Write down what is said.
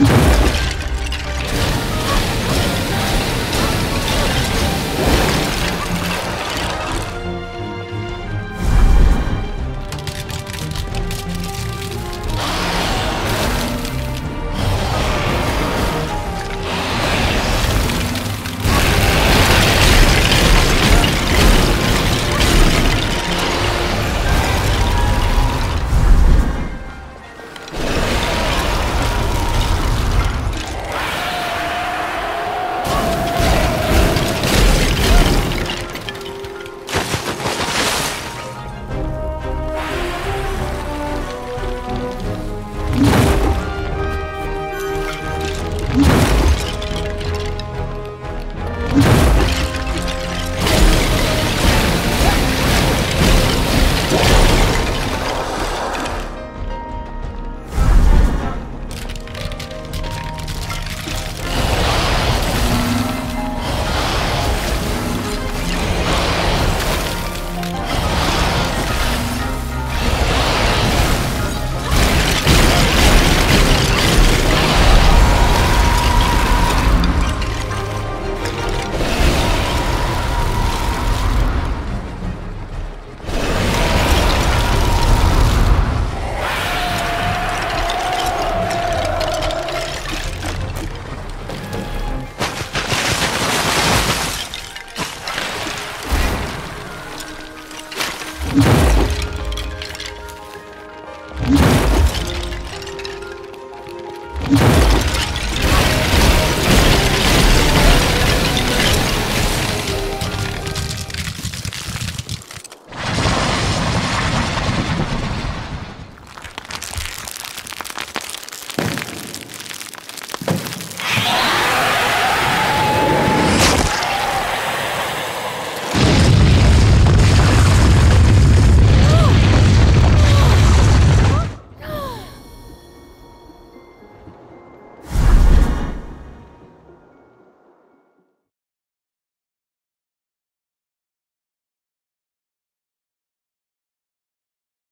you. you.